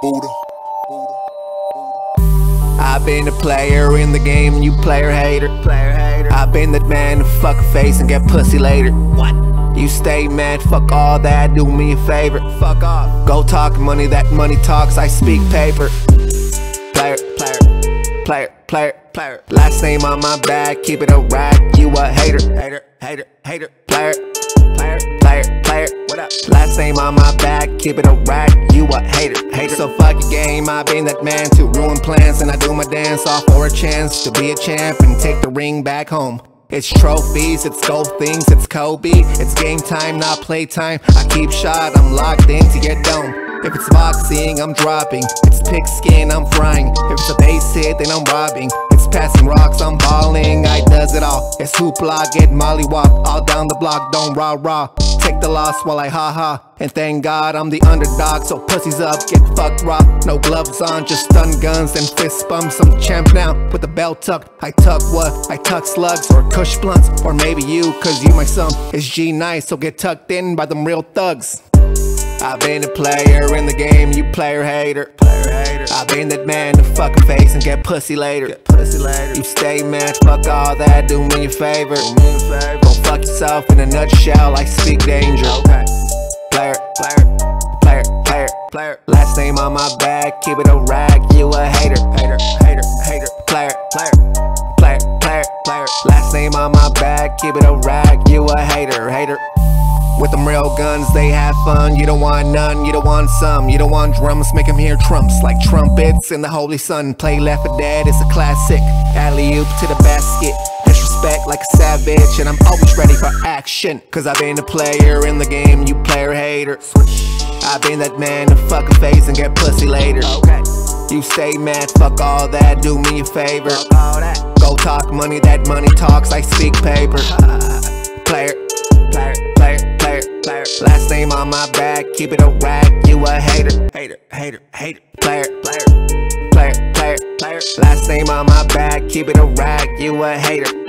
Buddha. I've been a player in the game, you player hater. Player hater. I've been that man to fuck face and get pussy later. What? You stay mad, fuck all that, do me a favor. Fuck off. Go talk money, that money talks, I speak paper. Player, player, player, player, player. Last name on my back, keep it a rag. You a hater, hater, hater, hater. Player. What up? Last name on my back, keep it a rack. You a hater, hater. So fuck your game, I been that man to ruin plans, and I do my dance off for a chance to be a champ and take the ring back home. It's trophies, it's gold things, it's Kobe. It's game time, not play time. I keep shot, I'm locked into your dome. If it's boxing, I'm dropping. It's pigskin, I'm frying. If it's a base hit, then I'm robbing. It's passing rocks, I'm balling. It's hoopla, get mollywop. All down the block, don't rah rah. Take the loss while I ha ha. And thank God I'm the underdog, so pussies up, get fucked raw. No gloves on, just stun guns and fist bumps. I'm champ now with the belt tucked. I tuck what? I tuck slugs or kush blunts. Or maybe you, cause you my son is G nice, so get tucked in by them real thugs. I've been a player in the game, you player hater. Player hater. I've been that man to fuck a face and get pussy later. Get pussy later. You stay mad, fuck all that, do me a favor. Do me a favor. Go fuck yourself in a nutshell, I speak danger. Okay. Player, player, player, player, player. Last name on my back, keep it a rag. You a hater, hater, hater, hater. Player, player, player, player, player. Last name on my back, keep it a rag. You a hater, hater. With them real guns, they have fun. You don't want none, you don't want some. You don't want drums, make them hear trumps like trumpets in the holy sun. Play Left 4 Dead, it's a classic. Alley oop to the basket. Disrespect like a savage, and I'm always ready for action. Cause I've been a player in the game, you player hater. I've been that man to fuck a face and get pussy later. Okay. You stay mad, fuck all that, do me a favor. Go talk money, that money talks, I speak paper. Last name on my back, keep it a rag. You a hater, hater, hater, hater. Player, player, player, player, player. Last name on my back, keep it a rag. You a hater.